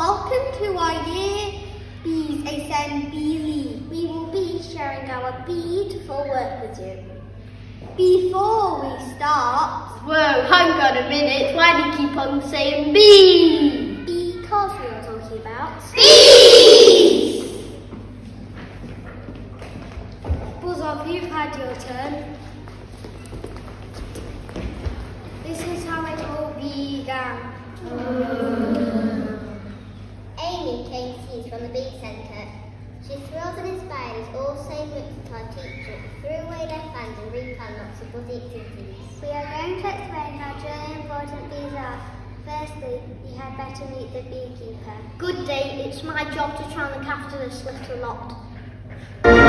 Welcome to our Year Bees Assembly. We will be sharing our beautiful work with you. Before we start, Whoa, hang on a minute. Why do you keep on saying bee? because we are talking about Bees! Buzz off, you've had your turn. This is how it all began. Amy came to from the Bee Centre. She thrilled and inspired us all saying with our teacher, threw away their fans and replanned lots of busy activities. We are going to explain how truly important bees are. Firstly, you had better meet the beekeeper. Good day, it's my job to try and look after this little lot.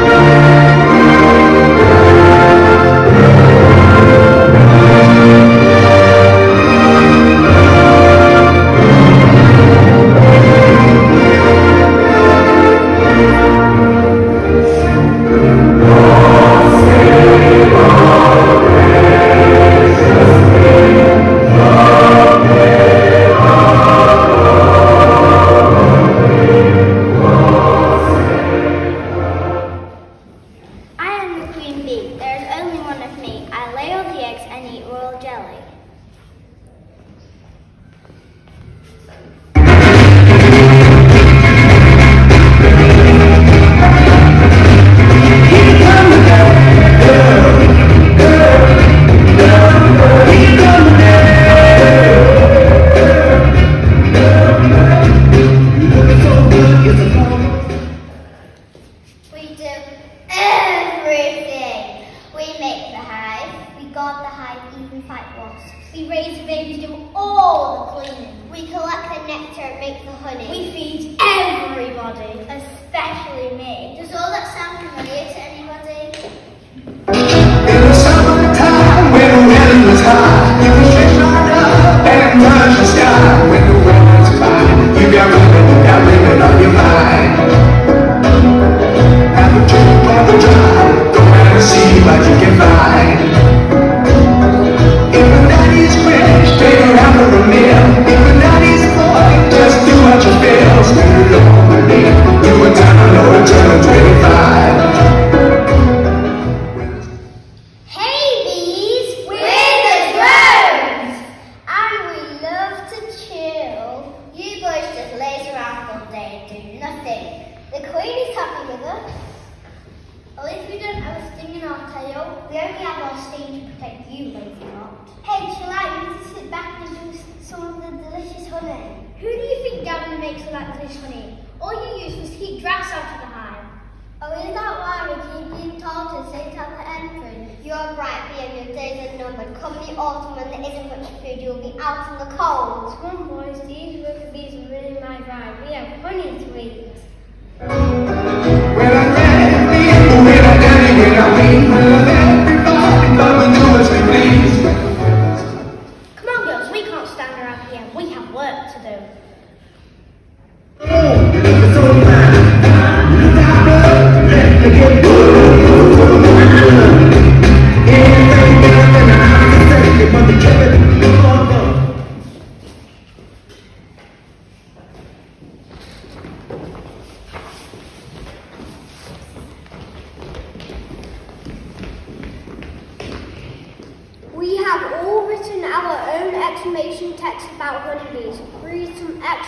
Oh, is that why we keep being told to sit at the entrance? You're right, Liam, your days are numbered. Come the autumn when there isn't much food, you'll be out in the cold. Come boys, these worker bees are ruining my vibe. We have honey to eat.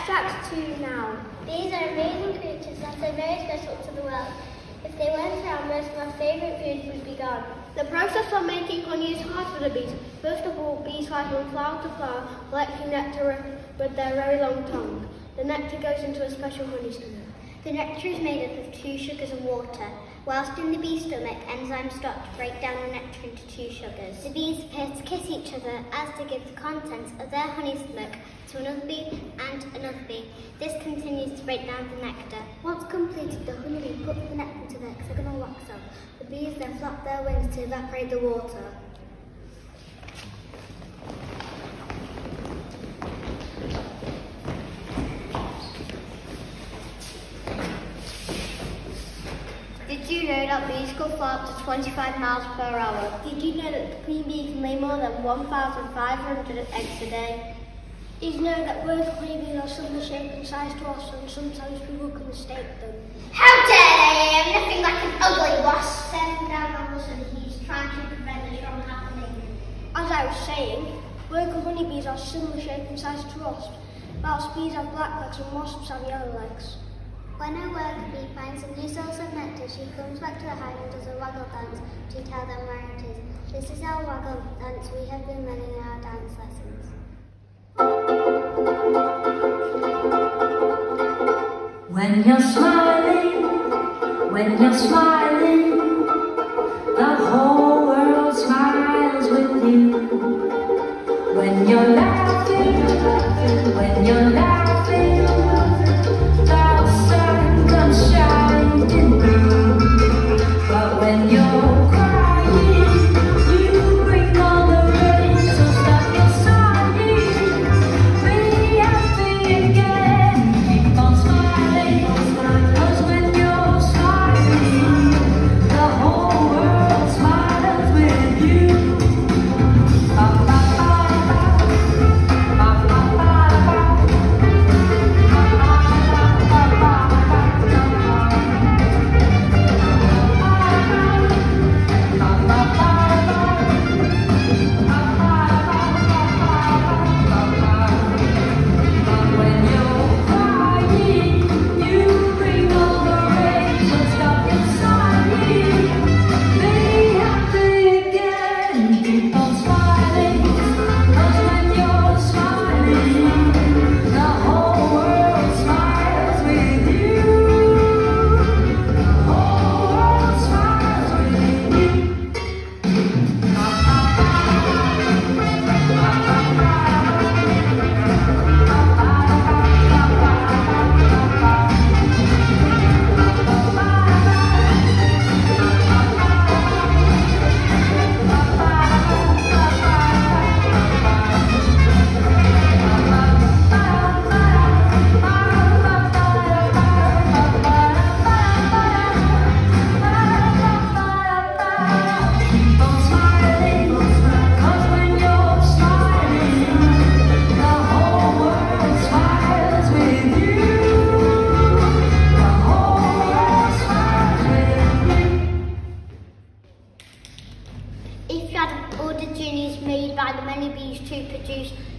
Some to now. These are amazing creatures that are very special to the world. If they weren't around, most of our favourite foods would be gone. The process of making honey is hard for the bees. First of all, bees fly from flower to flower, collecting nectar with their very long tongue. The nectar goes into a special honey stomach. The nectar is made up of two sugars and water. Whilst in the bee's stomach, enzymes start to break down the nectar into two sugars. The bees appear to kiss each other as they give the contents of their honey stomach to another bee and another bee. This continues to break down the nectar. Once completed, the honeybee puts the nectar into the hexagonal wax cell. The bees then flap their wings to evaporate the water. Did you know that bees could fly up to 25 miles per hour? Did you know that the queen bee can lay more than 1,500 eggs a day? Did you know that worker bees are similar shape and size to us and sometimes people can mistake them. How dare they? I'm nothing like an ugly wasp. Setting down animals and he's trying to prevent this from happening. As I was saying, worker honeybees are similar shape and size to us, Whilst bees have black legs and wasps have yellow legs. When a worker bee finds a new source of nectar, she comes back to the hive and does a waggle dance to tell them where it is. This is our waggle dance we have been learning in our dance lessons. When you're smiling, when you're smiling, the whole world smiles with you. When you're laughing, when you're laughing,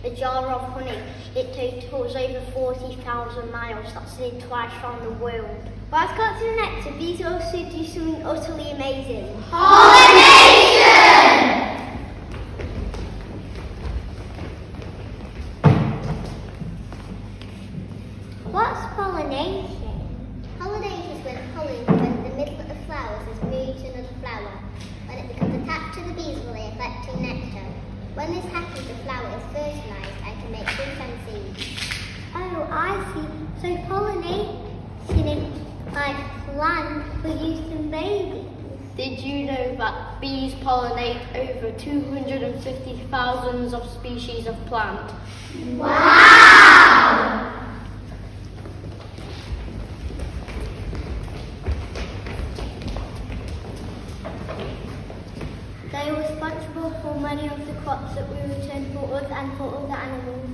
a jar of honey, it totals over 40,000 miles. That's nearly twice around the world. Whilst collecting nectar, bees also do something utterly amazing. Pollination! What's pollination? Pollination is when pollen from the middle of the flowers is moved to another flower. When it becomes attached to the bees will collecting nectar. When this happens, the flower is fertilized and can make fruit and seeds. I see. So pollination is like land producing babies. Did you know that bees pollinate over 250,000 of species of plant? Wow! They were responsible for many of the crops that we return for us and for other animals.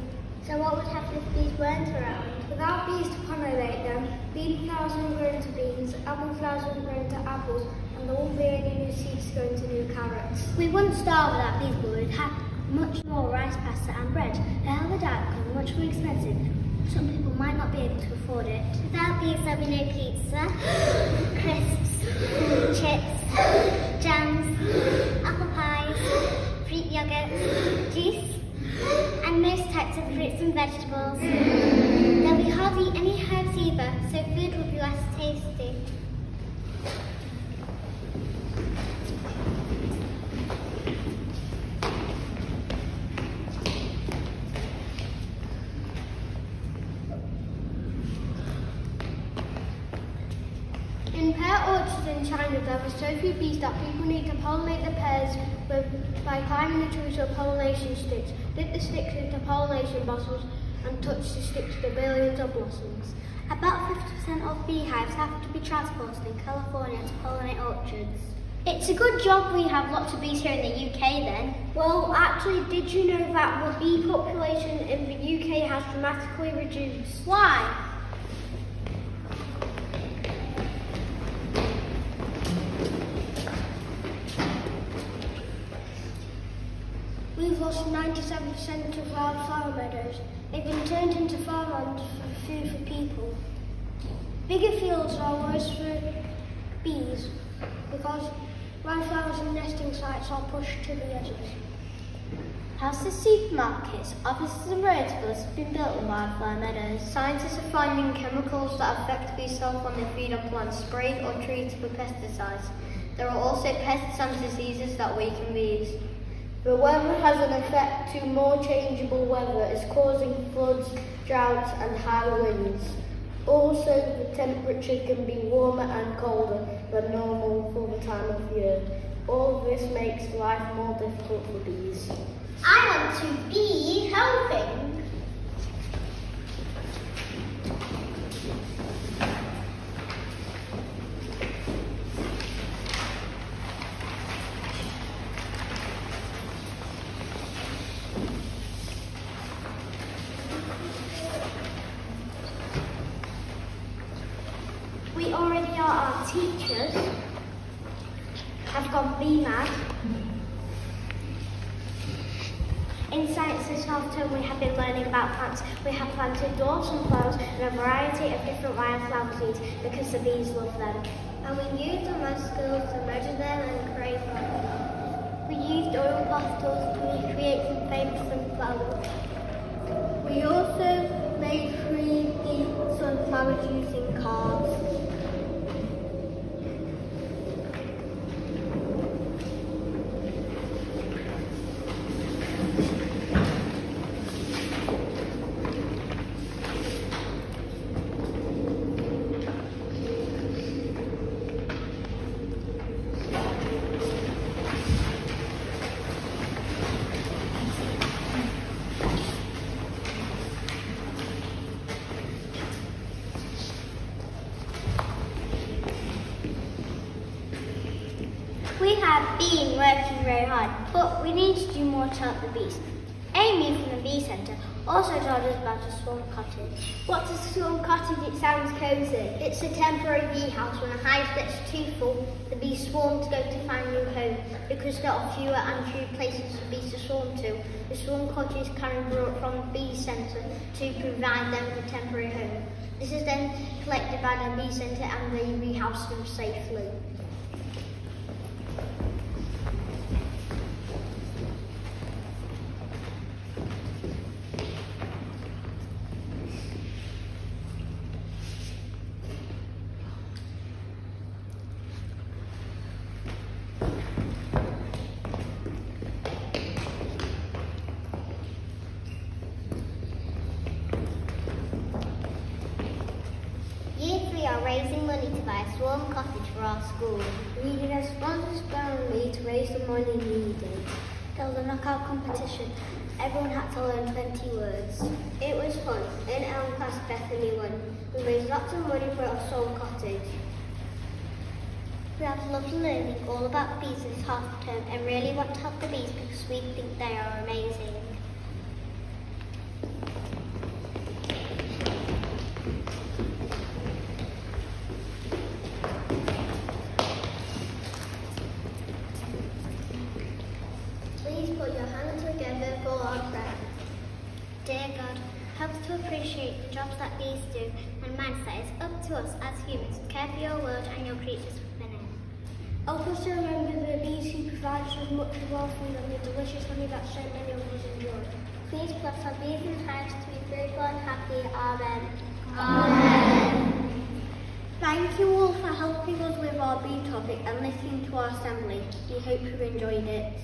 So what would happen if bees weren't around? Without bees to pollinate them, bean flowers would grow into beans, apple flowers would grow into apples, and there wouldn't be any new seeds to go into new carrots. We wouldn't starve without bees, but we'd have much more rice, pasta and bread. However, that become much more expensive. Some people might not be able to afford it. Without bees, there'll be no pizza, crisps, chips, jams, apple pies, fruit yogurts, juice, and most types of fruits and vegetables. There'll be any herbs either, so food will be less tasty. In pear orchards in China, there are so few bees that people need to pollinate the pears by climbing the trees with pollination sticks, dip the sticks into pollination bottles, and touch the sticks to billions of blossoms. About 50% of beehives have to be transported in California to pollinate orchards. It's a good job we have lots of bees here in the UK then. Well, actually, did you know that the bee population in the UK has dramatically reduced? Why? percent of wildflower meadows. They've been turned into farmland for food for people. Bigger fields are worse for bees because wildflowers and nesting sites are pushed to the edges. Houses, supermarkets, offices and roads have been built in wildflower meadows. Scientists are finding chemicals that affect bee cells when they feed on plants sprayed or treated with pesticides. There are also pests and diseases that weaken bees. The weather has an effect to more changeable weather. is causing floods, droughts and high winds. Also, the temperature can be warmer and colder than normal for the time of year. All this makes life more difficult for bees. I want to be helping. We already are our teachers. Have gone bee mad. In science this half term we have been learning about plants. We have planted dwarf flowers and a variety of different wildflower seeds because the bees love them. And we used them skills to measure them and create them. We used oil pastels to create some famous sunflowers. We also made 3D sunflowers using cards. We have been working very hard, but we need to do more to help the bees. Amy from the Bee Centre also told us about a swarm cottage. What's a swarm cottage? It sounds cosy. It's a temporary bee house. When a hive gets too full, the bees swarm to go to find new home. Because there are fewer and fewer places for bees to swarm to, the swarm cottage can be brought from the bee centre to provide them with a temporary home. This is then collected by the bee centre and they rehouse them safely. Year three are raising money to buy a swarm cottage for our school. We needed a sponsor sparingly to raise the money needed. There was a knockout competition. Everyone had to learn 20 words. It was fun. In our class, Bethany won. We raised lots of money for our swarm cottage. We have loved learning all about bees this half term and really want to help the bees because we think they are amazing. To us as humans to care for your world and your creatures within it. Help us to remember the bees who provide us with much wealth and the delicious honey that many of us enjoy. Please bless our bees and hives to be fruitful and happy. Amen. Thank you all for helping us with our bee topic and listening to our assembly. We hope you enjoyed it.